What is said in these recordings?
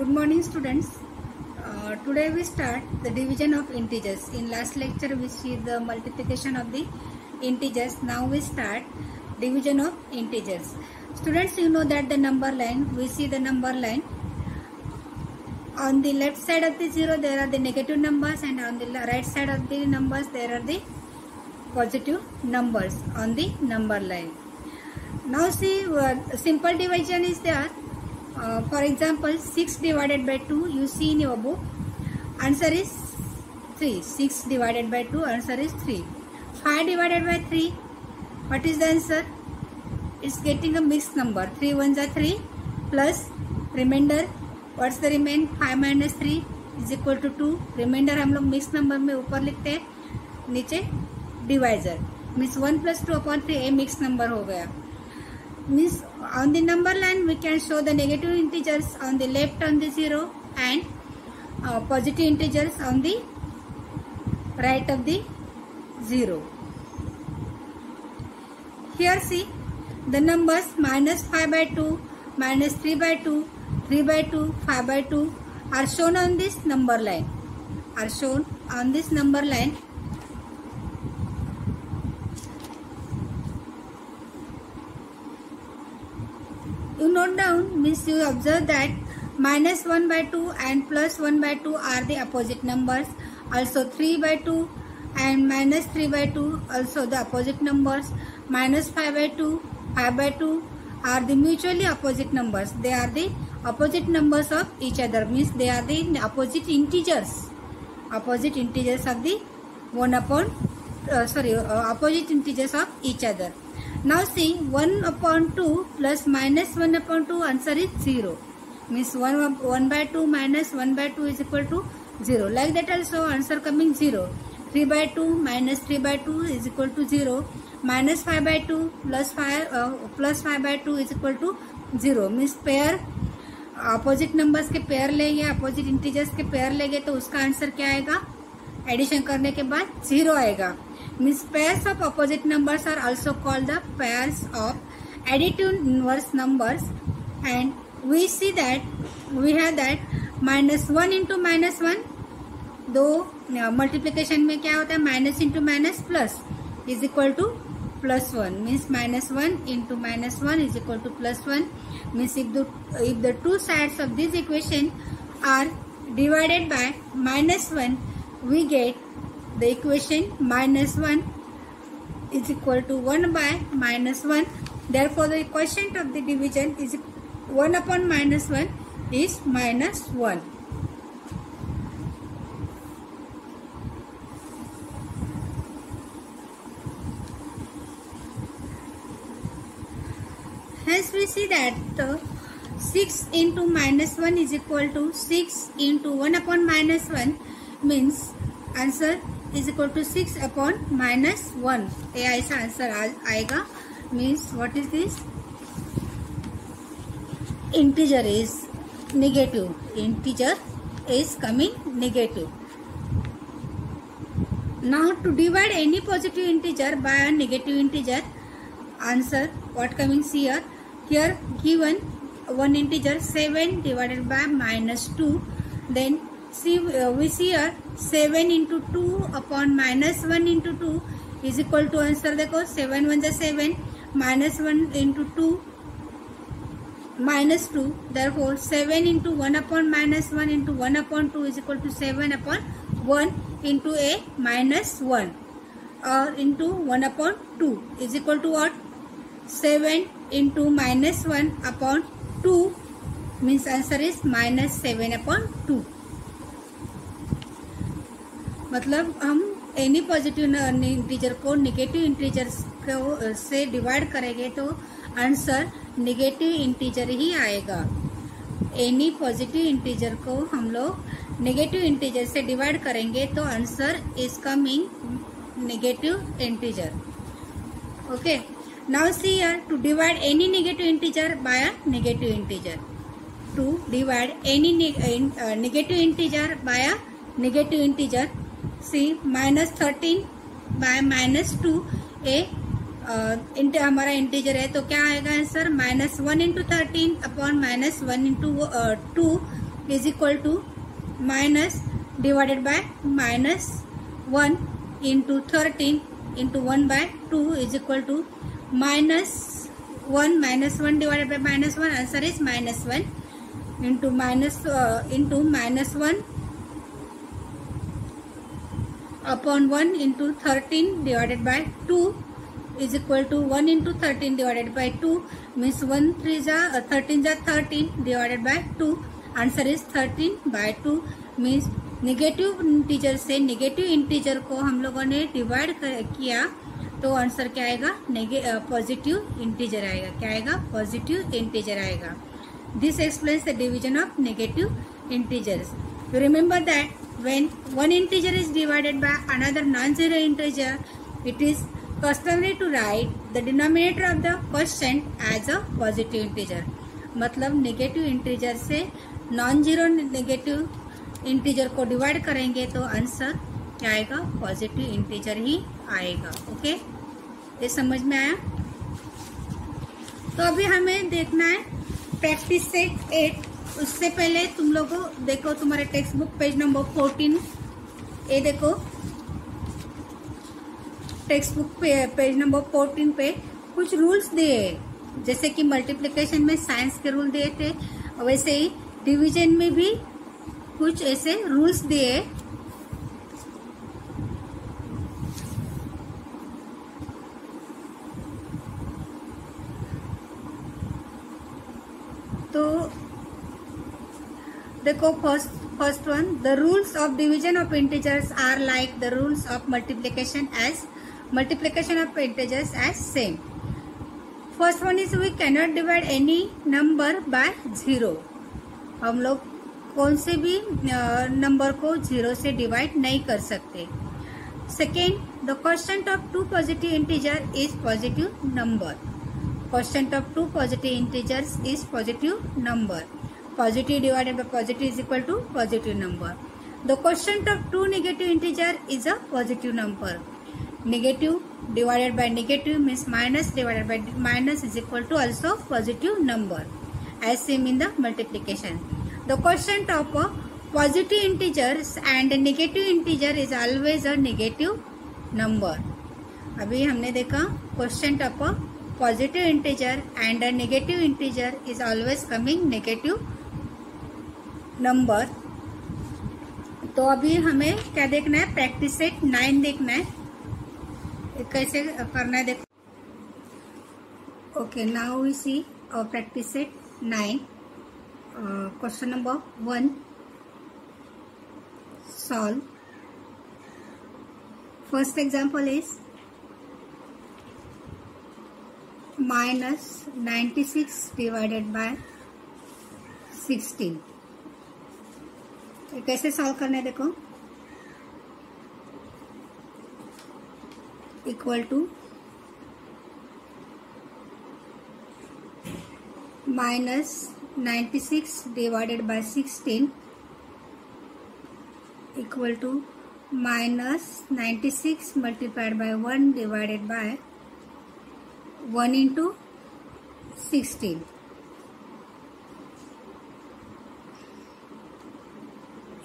good morning students. Uh, today we start the division of integers. In last lecture we see the multiplication of the integers. Now we start division of integers. Students you know that the number line we see the number line. On the left side of the zero there are the negative numbers and on the right side of the numbers there are the positive numbers on the number line. Now see uh, simple division is there uh, for example 6 divided by 2 you see in your book answer is 3 6 divided by 2 answer is 3 5 divided by 3 what is the answer it's getting a mixed number 3 ones are 3 plus remainder what's the remain 5 minus 3 is equal to 2 remainder हम लोग mix number में ऊपर लिखते हैं नीचे divisor means one plus two upon three a mix number हो गया means on the number line we can show the negative integers on the left on the zero and uh, positive integers on the right of the zero. Here see the numbers minus 5 by 2 minus 3 by 2 3 by 2 5 by 2 are shown on this number line. Are shown on this number line note down means you observe that minus 1 by 2 and plus 1 by 2 are the opposite numbers also 3 by 2 and minus 3 by 2 also the opposite numbers minus 5 by 2 5 by 2 are the mutually opposite numbers they are the opposite numbers of each other means they are the opposite integers opposite integers of the 1 upon uh, sorry uh, opposite integers of each other now see 1 upon 2 plus minus 1 upon 2 answer is 0. Means 1, 1 by 2 minus 1 by 2 is equal to 0. Like that also answer coming 0. 3 by 2 minus 3 by 2 is equal to 0. Minus 5 by 2 plus 5 uh, plus 5 by 2 is equal to 0. Means pair opposite numbers के pair लेंगे opposite integers के pair लेंगे तो उसका आंसर क्या आएगा addition करने के बाद ज़ीरो आएगा means pairs of opposite numbers are also called the pairs of additive inverse numbers and we see that we have that minus one into minus one दो मल्टीप्लीकेशन में क्या होता है minus into minus plus is equal to plus one means minus one into minus one is equal to plus one means if the if the two sides of this equation are divided by minus 1 we get the equation minus 1 is equal to 1 by minus 1. Therefore, the quotient of the division is 1 upon minus 1 is minus 1. Hence, we see that the 6 into minus 1 is equal to 6 into 1 upon minus 1 means answer is equal to six upon minus one ये ऐसा answer आएगा. Means what is this integer is negative integer is coming negative now to divide any positive integer by negative integer answer what coming see yeah here given one integer seven divided by minus two then see we see yeah seven into two upon minus one into two is equal to answer देखो seven one seven minus one into two minus two there four seven into one upon minus one into one upon two is equal to seven upon one into a minus one और into one upon two is equal to what seven into minus one upon two means answer is minus seven upon two मतलब हम any positive integer को negative integer को से divide करेंगे तो answer negative integer ही आएगा। एनी पॉजिटिव इंटीजर को हम लोग नेगेटिव इंटीजर से डिवाइड करेंगे तो answer is coming negative integer okay now see yeah to divide any negative integer by negative integer to divide any negative integer by negative integer see minus thirteen by minus two a हमारा integer है तो क्या आएगा answer minus one into thirteen upon minus one into two is equal to minus divided by minus one into thirteen into one by two is equal to minus one minus one divided by minus one answer is minus one into minus into minus one upon 1 into 13 divided by 2 is equal to 1 into 13 divided by 2 means 1 3 is uh, 13 is 13 divided by 2 answer is 13 by 2 means negative integer से negative integer को हम लोगों ने divide किया तो answer क्या आएगा? Positive integer आएगा। क्या आएगा? पॉजिटिव इंटीजर आएगा। This explains the division of negative integers you remember that when one integer is divided by another non-zero integer, it is customary to write the denominator of the quotient as a positive integer. मतलब negative integer से non zero negative integer को divide करेंगे तो answer क्या आएगा positive integer ही आएगा okay ये समझ में आया तो अभी हमें देखना है प्रैक्टिस सेट एट उससे पहले तुम लोगों देखो तुम्हारे text book page number fourteen ये देखो। टेक्स्ट बुक पे पेज नंबर फोर्टीन पे कुछ रूल्स दिए। जैसे कि मल्टीप्लिकेशन में साइंस के रूल दिए थे। वैसे ही डिवीज़न में भी कुछ ऐसे रूल्स दिए तो देखो first first one the rules of division of integers are like the rules of multiplication as multiplication of integers as same first one is we cannot divide any number by zero हम लोग कौन से भी number को zero से divide नहीं कर सकते। Second the question of two positive integer is positive number question of two positive integers is positive number positive divided by positive is equal to positive number. The quotient of two negative integer is a positive number. Negative divided by negative means minus divided by minus is equal to also positive number as same in the multiplication. The quotient of a positive integers and negative integer is always a negative number. अभी हमने देखा question of a positive integer and a negative integer is always coming negative number. तो अभी हमें क्या देखना है? Practice set nine देखना है। कैसे करना है देखो। ओके नाउ वी सी और practice set nine question number one solve first example is minus ninety six divided by sixteen ये कैसे सॉल्व करना देखो? Equal to minus ninety six divided by sixteen equal to minus ninety six multiplied by one divided by one into sixteen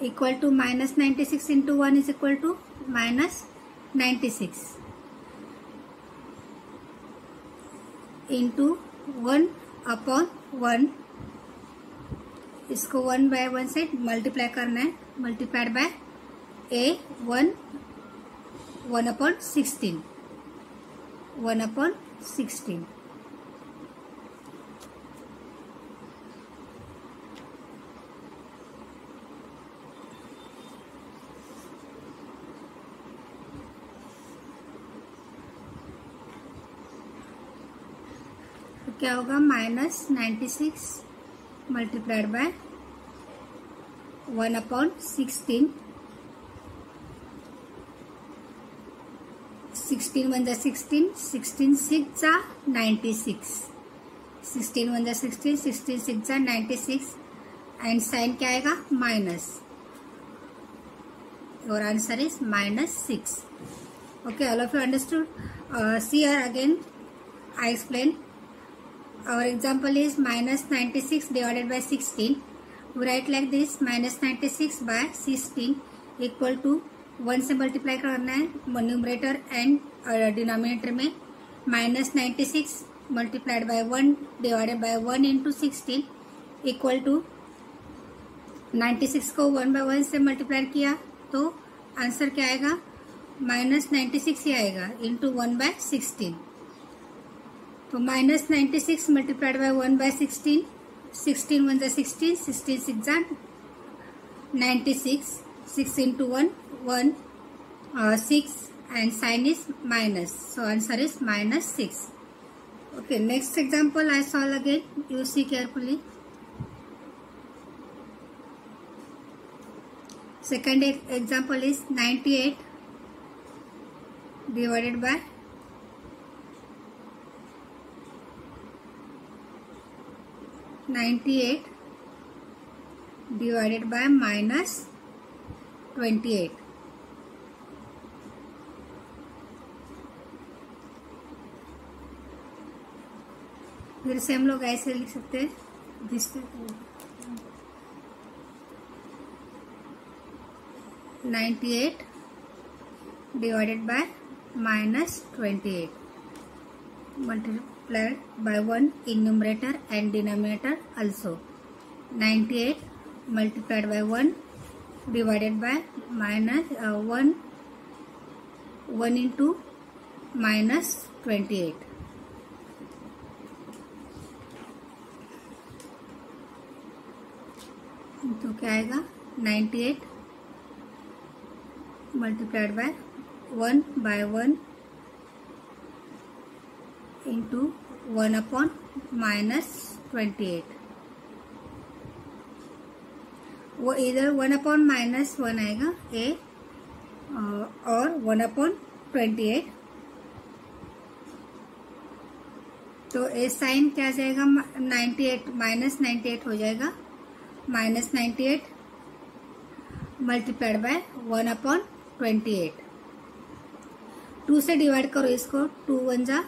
equal to minus 96 into 1 is equal to minus 96 into 1 upon 1 इसको one by one से multiply करना है multiplied by a one one upon sixteen one upon sixteen क्या होगा? Minus ninety six multiplied by one upon sixteen. Sixteen one जा sixteen sixteen six जा ninety six. Sixteen one जा sixteen sixteen six जा ninety six. And sign क्या आएगा? Minus. और answer is minus six. All of you understood? Uh, see here again i explain our example is minus 96 divided by 16 we write like this, minus 96 by 16 equal to one से multiply करना है numerator and denominator में. Minus ninety six multiplied by one divided by one into sixteen equal to ninety six को one by one से multiply किया तो answer क्या आएगा? माइनस नाइन्टी सिक्स ही आएगा into one by sixteen minus ninety six multiplied by one by sixteen sixteen one जै sixteen sixteen six जा ninety six six into one one six and sine is minus so answer is minus six okay next example I solve again you see carefully second example is ninety eight divided by Ninety-eight divided by minus twenty-eight. फिर से हम लोग ऐसे लिख सकते हैं, जिससे ninety eight divided by minus twenty eight multiplied by one in numerator and denominator also. Ninety eight multiplied by one divided by minus one one into minus twenty eight तो क्या आएगा? 98 eight multiplied by one by one into one upon minus twenty eight वो इधर one upon minus one आएगा ए और one upon twenty eight तो ए sign क्या जाएगा? Ninety eight minus ninety eight हो जाएगा। Minus ninety eight multiplied by one upon twenty eight two से डिवाइड करो इसको टू वन जा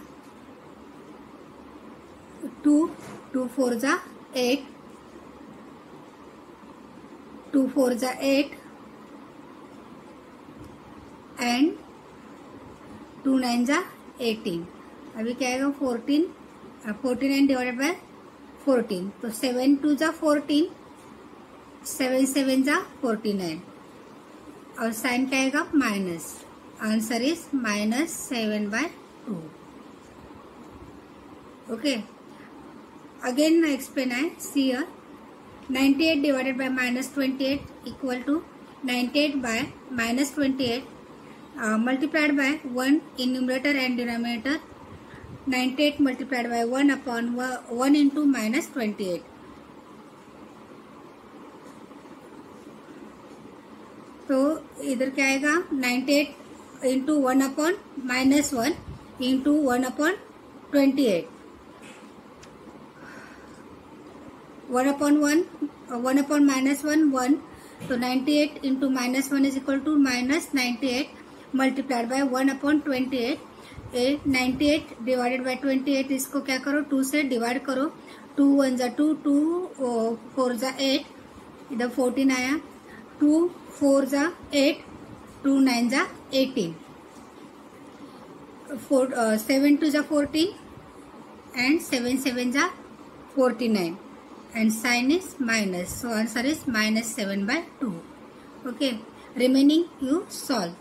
टू टू फोर जा एट, टू फोर जा एट एंड टू नाइन जा एटीन. अभी क्या आएगा? Fourteen forty nine divided by fourteen. तो सेवन टू जा फोर्टीन, सेवन सेवन जा फोर्टी नाइन. और साइन क्या आएगा? Minus. Answer is minus seven by two. Okay? Again explain है. See ninety eight divided by minus twenty eight equal to ninety eight by minus twenty eight multiplied by one in numerator and denominator ninety eight multiplied by one upon one into minus twenty eight तो इधर क्या आएगा? Ninety eight into one upon minus one into one upon twenty eight one upon one one upon minus one one तो ninety eight into minus one is equal to minus ninety eight multiplied by one upon twenty eight eight ninety eight divided by twenty eight इसको क्या करो? Two से divide करो. Two one जा two two four जा eight इधर fourteen आया. Two four जा एट टू नाइन जा एटीन सेवन टू जा फोर्टीन एंड सेवन सेवन जा forty nine and sine is minus so answer is minus 7 by 2 okay remaining you solve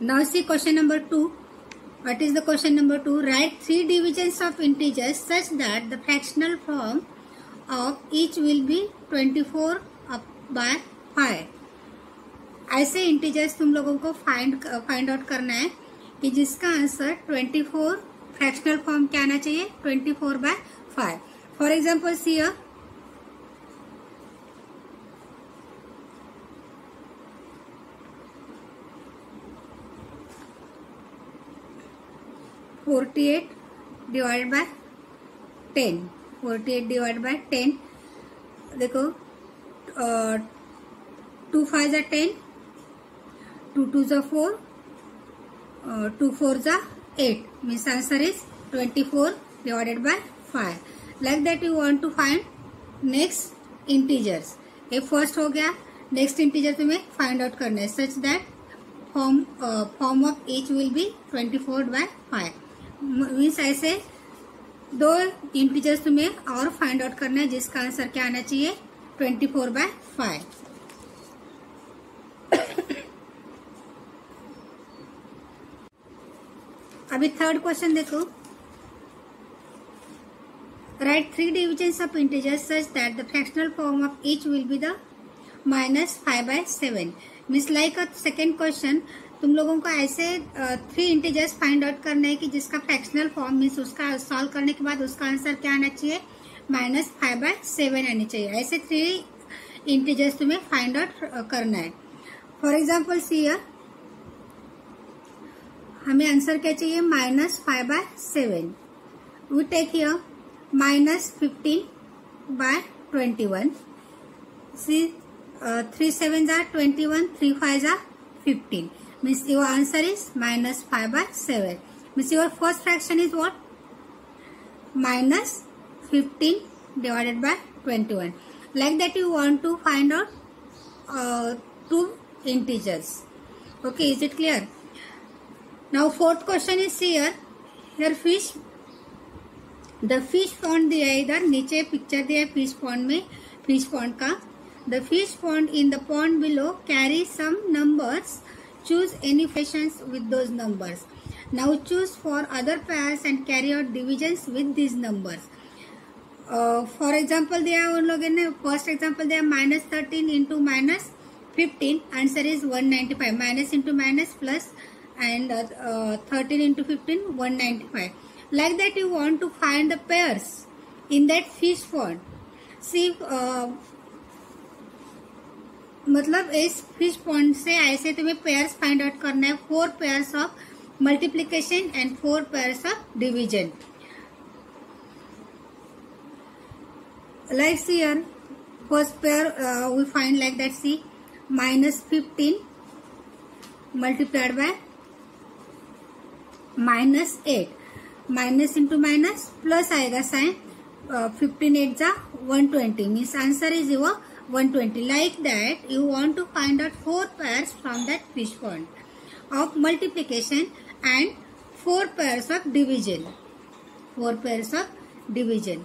now see question number 2 what is the question number 2 write three divisions of integers such that the fractional form of each will be 24 up by 5 ऐसे integers तुम लोगों को find find out करना है कि जिसका answer 24 fractional form क्या आना चाहिए 24 bye 5 for example, see here. Forty eight divide by ten forty eight divide by ten देखो टू फाइव ज़ा टेन टू टू ज़ा फोर टू फोर ज़ा eight means answer is twenty four divided by five like that you want to find next integers ये first हो गया next integer तुम्हें find out करना है such that form form of each will be twenty four by five means ऐसे दो integers तुम्हें और फाइंड आउट करना है, जिसका आंसर क्या आना चाहिए? ट्वेंटी फोर बाय फाइव अभी थर्ड क्वेश्चन देखो। Right three divisions of integers such that the fractional form of each will be the minus five by seven miss like second question तुम लोगों को ऐसे थ्री इंटीजर्स फाइंड आउट करना है कि जिसका फ्रैक्शनल फॉर्म मीन्स उसका सॉल्व करने के बाद उसका आंसर क्या आना चाहिए? माइनस फाइव बाय सेवन आनी चाहिए। ऐसे थ्री इंटीजर्स तुम्हें फाइंड आउट करना है। फॉर एग्ज़ाम्पल सी हमें आंसर क्या चाहिए? Minus five by seven we take here minus 15 by 21. See, uh, 3 sevens are 21, 3 fives are 15. Means your answer is minus 5 by 7. Means your first fraction is what? Minus 15 divided by 21. Like that you want to find out uh, two integers. Okay, is it clear? Now fourth question is here. Here fish the fish pond दिया है इधर नीचे picture दिया है fish pond में fish pond का। The fish pond in the pond below carry some numbers choose any fashion with those numbers now choose for other pairs and carry out divisions with these numbers for example दिया उन लोगों ने first example दिया minus thirteen into minus fifteen answer is one ninety five minus into minus plus and thirteen into fifteen one ninety five like that you want to find the pairs in that fish pond see uh, मतलब इस fish point से ऐसे तुम्हें pairs find out करना है four pairs of multiplication and four pairs of division like here first pair uh, we find like that see minus 15 multiplied by minus 8 minus into minus plus आएगा sign fifteen eight जा one twenty means answer is your 120 like that you want to find out four pairs from that fish pond of multiplication and four pairs of division four pairs of division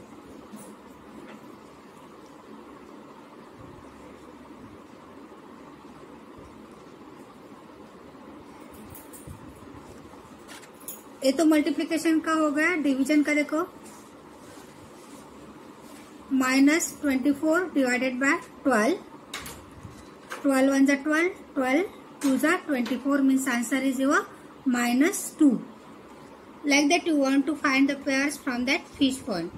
ये तो multiplication का हो गया division का देखो। Minus twenty four divided by twelve twelve one जा twelve twelve two जा twenty four means answer is your minus two like that you want to find the pair from that fish point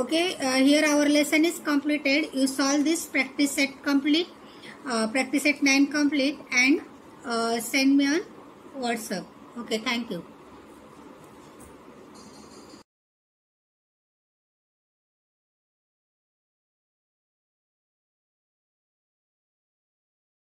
okay here our lesson is completed you solve this practice set complete practice set nine complete and send me on WhatsApp Okay, thank you.